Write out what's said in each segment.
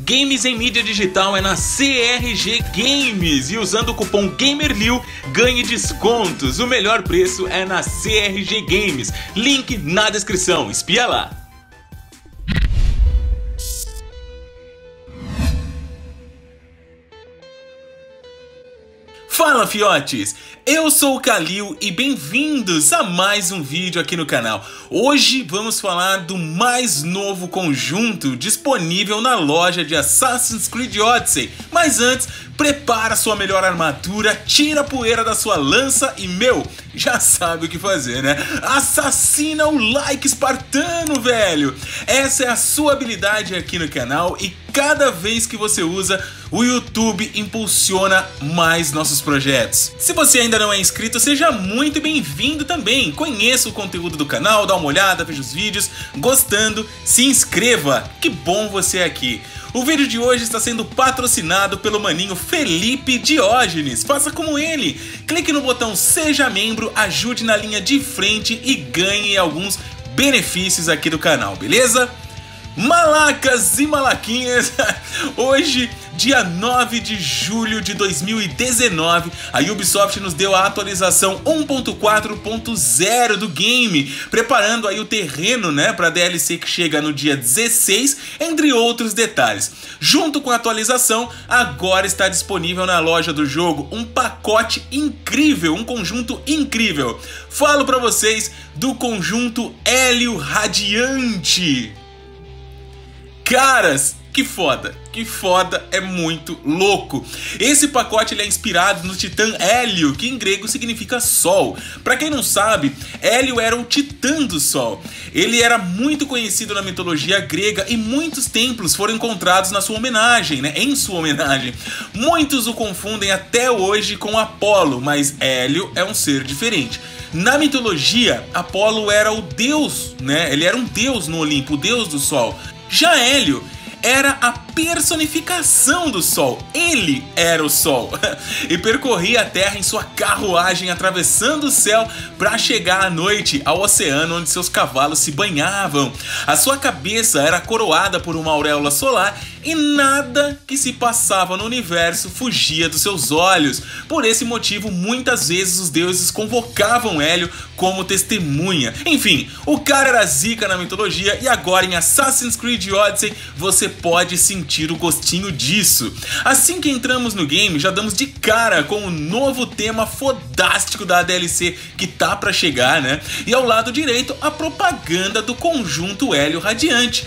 Games em mídia digital é na CRG Games e usando o cupom GAMERLIU ganhe descontos. O melhor preço é na CRG Games. Link na descrição. Espia lá. Fala fiotes! Eu sou o Kalil e bem-vindos a mais um vídeo aqui no canal. Hoje vamos falar do mais novo conjunto disponível na loja de Assassin's Creed Odyssey. Mas antes, prepara sua melhor armadura, tira a poeira da sua lança e, meu, já sabe o que fazer, né? Assassina o like espartano, velho! Essa é a sua habilidade aqui no canal e cada vez que você usa, o YouTube impulsiona mais nossos projetos. Se você ainda não é inscrito, seja muito bem-vindo também. Conheça o conteúdo do canal, dá uma olhada, veja os vídeos. Gostando, se inscreva. Que bom você é aqui. O vídeo de hoje está sendo patrocinado pelo maninho Felipe Diógenes. Faça como ele. Clique no botão Seja Membro, ajude na linha de frente e ganhe alguns benefícios aqui do canal, beleza? Malacas e malaquinhas, hoje dia 9 de julho de 2019, a Ubisoft nos deu a atualização 1.4.0 do game, preparando aí o terreno, né, para DLC que chega no dia 16, entre outros detalhes. Junto com a atualização, agora está disponível na loja do jogo um pacote incrível, um conjunto incrível. Falo para vocês do conjunto Hélio Radiante. Caras, que foda, que foda, é muito louco. Esse pacote ele é inspirado no titã Hélio, que em grego significa sol. Para quem não sabe, Hélio era o titã do sol. Ele era muito conhecido na mitologia grega e muitos templos foram encontrados na sua homenagem, né? Em sua homenagem. Muitos o confundem até hoje com Apolo, mas Hélio é um ser diferente. Na mitologia, Apolo era o deus, né? Ele era um deus no Olimpo, o deus do sol. Já Hélio era a personificação do Sol. Ele era o Sol e percorria a Terra em sua carruagem atravessando o céu para chegar à noite ao oceano onde seus cavalos se banhavam. A sua cabeça era coroada por uma auréola solar e nada que se passava no universo fugia dos seus olhos. Por esse motivo, muitas vezes os deuses convocavam Hélio como testemunha. Enfim, o cara era zica na mitologia e agora em Assassin's Creed Odyssey você pode sentir o gostinho disso. Assim que entramos no game, já damos de cara com o novo tema fodástico da DLC que tá para chegar, né? E ao lado direito, a propaganda do conjunto Hélio Radiante.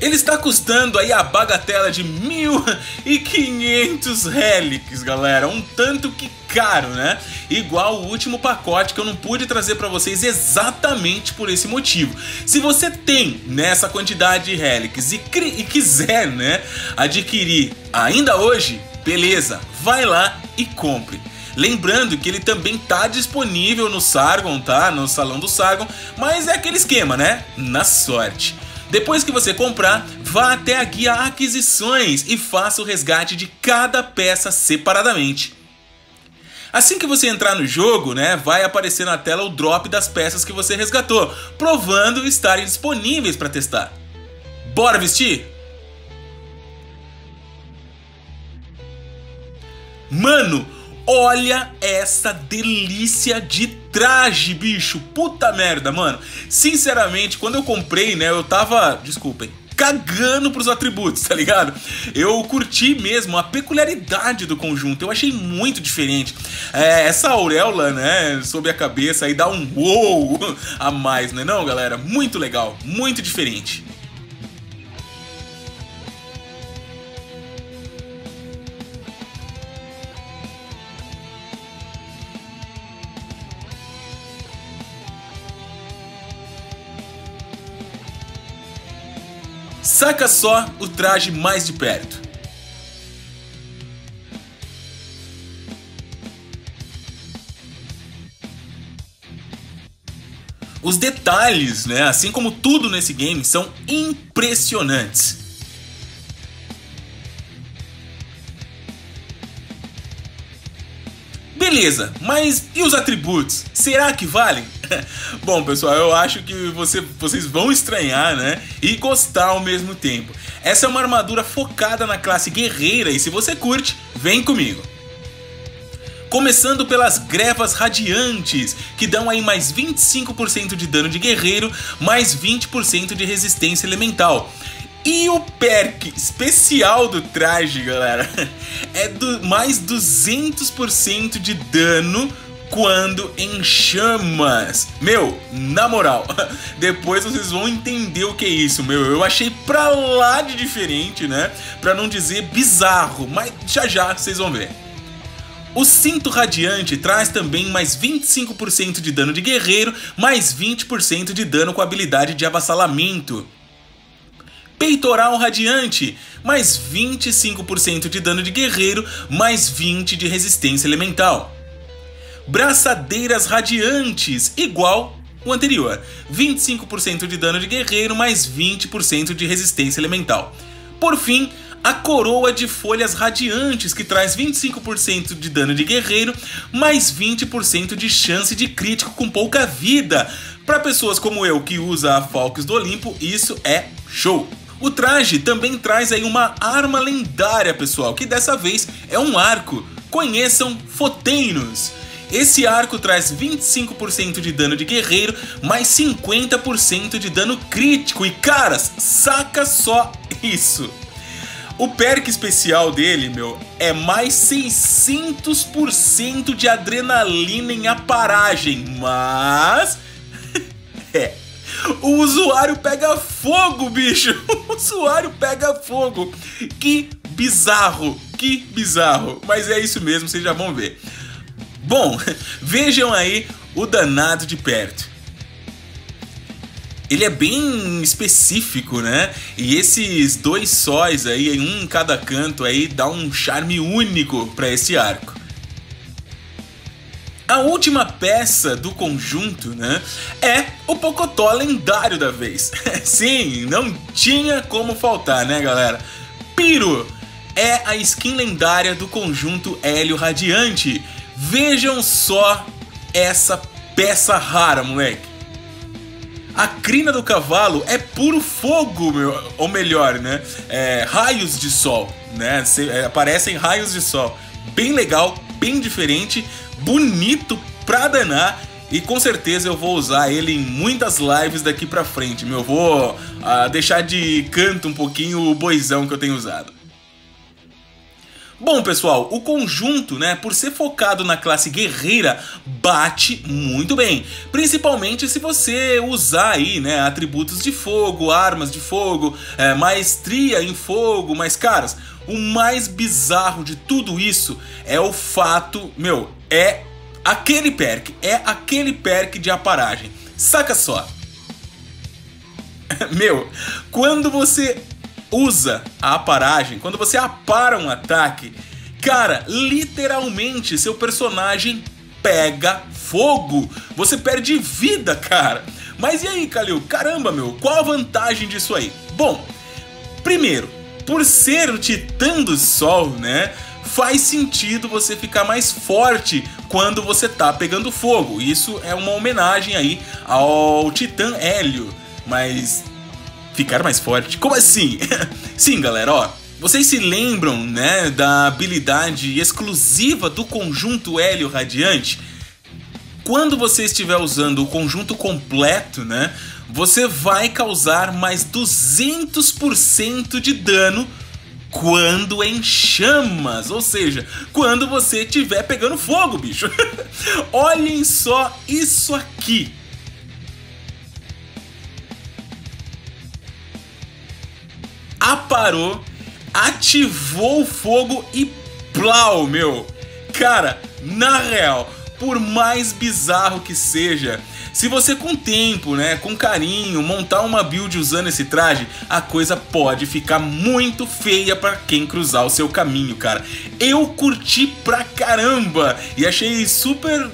Ele está custando aí a bagatela de 1.500 relics, galera. Um tanto que caro, né? Igual o último pacote que eu não pude trazer para vocês exatamente por esse motivo. Se você tem nessa quantidade de relics e, e quiser, né, adquirir ainda hoje, beleza, vai lá e compre. Lembrando que ele também tá disponível no Sargon, tá? No Salão do Sargon, mas é aquele esquema, né? Na sorte. Depois que você comprar, vá até a guia Aquisições e faça o resgate de cada peça separadamente. Assim que você entrar no jogo, né, vai aparecer na tela o drop das peças que você resgatou, provando estarem disponíveis para testar. Bora vestir? Mano, Olha essa delícia de traje, bicho. Puta merda, mano. Sinceramente, quando eu comprei, né, eu tava, desculpem, cagando pros atributos, tá ligado? Eu curti mesmo a peculiaridade do conjunto, eu achei muito diferente. É, essa auréola, né, sobre a cabeça aí dá um wow a mais, né não, galera? Muito legal, muito diferente. Saca só o traje mais de perto. Os detalhes, né, assim como tudo nesse game, são impressionantes. Beleza, mas e os atributos? Será que valem? Bom, pessoal, eu acho que você, vocês vão estranhar, né? E gostar ao mesmo tempo. Essa é uma armadura focada na classe guerreira e se você curte, vem comigo. Começando pelas grevas radiantes, que dão aí mais 25% de dano de guerreiro, mais 20% de resistência elemental. E o perk especial do traje, galera, é do mais 200% de dano quando em chamas. Meu, na moral, depois vocês vão entender o que é isso, meu. Eu achei pra lá de diferente, né? Pra não dizer bizarro, mas já já vocês vão ver. O cinto radiante traz também mais 25% de dano de guerreiro, mais 20% de dano com habilidade de avassalamento. Peitoral radiante, mais 25% de dano de guerreiro, mais 20 de resistência elemental braçadeiras radiantes, igual o anterior. 25% de dano de guerreiro, mais 20% de resistência elemental. Por fim, a coroa de folhas radiantes, que traz 25% de dano de guerreiro, mais 20% de chance de crítico com pouca vida. Para pessoas como eu que usa a Falcos do Olimpo, isso é show! O traje também traz aí uma arma lendária, pessoal, que dessa vez é um arco. Conheçam Foteinos. Esse arco traz 25% de dano de guerreiro, mais 50% de dano crítico. E caras, saca só isso. O perk especial dele, meu, é mais 600% de adrenalina em aparagem, mas... é... O usuário pega fogo, bicho! O usuário pega fogo! Que bizarro! Que bizarro! Mas é isso mesmo, vocês já vão ver. Bom, vejam aí o danado de perto. Ele é bem específico, né? E esses dois sóis aí, um em cada canto aí, dá um charme único para esse arco. A última peça do conjunto, né, é o Pocotó lendário da vez. Sim, não tinha como faltar, né, galera? Piro é a skin lendária do conjunto Hélio Radiante Vejam só essa peça rara, moleque. A crina do cavalo é puro fogo, meu, ou melhor, né? É, raios de sol, né? É, aparecem raios de sol. Bem legal, bem diferente, bonito pra danar. E com certeza eu vou usar ele em muitas lives daqui pra frente, meu. Eu vou uh, deixar de canto um pouquinho o boizão que eu tenho usado. Bom, pessoal, o conjunto, né, por ser focado na classe guerreira, bate muito bem. Principalmente se você usar aí, né, atributos de fogo, armas de fogo, é, maestria em fogo, mas caras, o mais bizarro de tudo isso é o fato, meu, é aquele perk, é aquele perk de aparagem. Saca só. meu, quando você usa a aparagem, quando você apara um ataque, cara, literalmente seu personagem pega fogo. Você perde vida, cara. Mas e aí, Kalil? Caramba, meu, qual a vantagem disso aí? Bom, primeiro, por ser o Titã do Sol, né? Faz sentido você ficar mais forte quando você tá pegando fogo. Isso é uma homenagem aí ao Titã Hélio. Mas ficar mais forte. Como assim? Sim, galera, ó. Vocês se lembram, né, da habilidade exclusiva do conjunto Hélio Radiante? Quando você estiver usando o conjunto completo, né, você vai causar mais 200% de dano quando em chamas, ou seja, quando você estiver pegando fogo, bicho. Olhem só isso aqui. Aparou, ativou o fogo e plau, meu. Cara, na real, por mais bizarro que seja, se você com tempo, né, com carinho, montar uma build usando esse traje, a coisa pode ficar muito feia para quem cruzar o seu caminho, cara. Eu curti pra caramba e achei super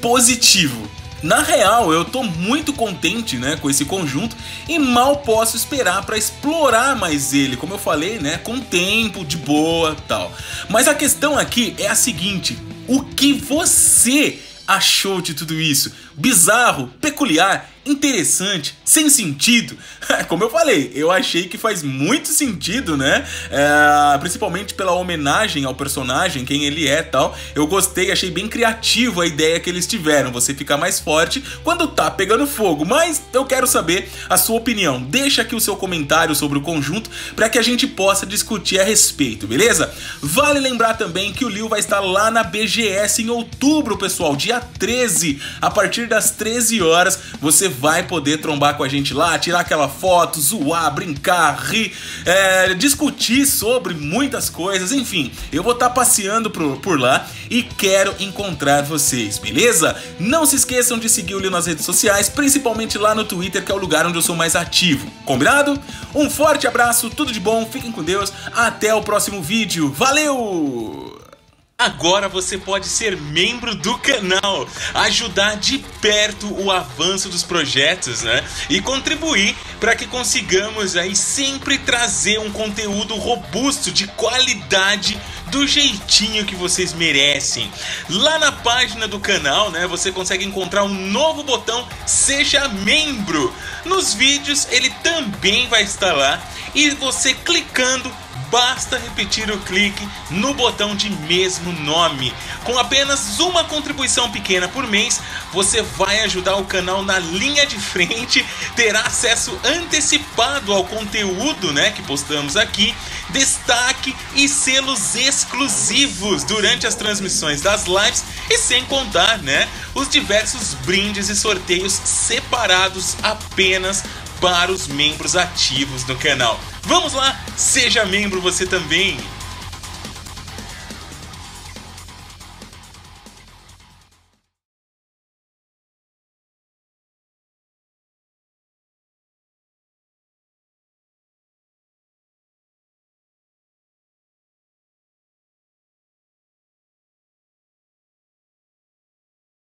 positivo. Na real, eu tô muito contente, né, com esse conjunto e mal posso esperar para explorar mais ele, como eu falei, né, com tempo, de boa, tal. Mas a questão aqui é a seguinte: o que você achou de tudo isso? Bizarro, peculiar, interessante, sem sentido? Como eu falei, eu achei que faz muito sentido, né? É, principalmente pela homenagem ao personagem, quem ele é tal. Eu gostei, achei bem criativo a ideia que eles tiveram. Você fica mais forte quando tá pegando fogo. Mas eu quero saber a sua opinião. Deixa aqui o seu comentário sobre o conjunto para que a gente possa discutir a respeito, beleza? Vale lembrar também que o Liu vai estar lá na BGS em outubro, pessoal, dia 13, a partir das 13 horas. Você vai poder trombar com a gente lá, tirar aquela foto, zoar, brincar, rir, é, discutir sobre muitas coisas, enfim. Eu vou estar tá passeando por, por lá e quero encontrar vocês, beleza? Não se esqueçam de seguir o Leo nas redes sociais, principalmente lá no Twitter, que é o lugar onde eu sou mais ativo. Combinado? Um forte abraço, tudo de bom, fiquem com Deus, até o próximo vídeo. Valeu! Agora você pode ser membro do canal, ajudar de perto o avanço dos projetos, né? E contribuir para que consigamos aí sempre trazer um conteúdo robusto, de qualidade, do jeitinho que vocês merecem. Lá na página do canal, né, você consegue encontrar um novo botão Seja Membro. Nos vídeos ele também vai estar lá e você clicando basta repetir o clique no botão de mesmo nome. Com apenas uma contribuição pequena por mês, você vai ajudar o canal na linha de frente, terá acesso antecipado ao conteúdo né, que postamos aqui, destaque e selos exclusivos durante as transmissões das lives e sem contar né, os diversos brindes e sorteios separados apenas para os membros ativos do canal. Vamos lá, seja membro você também!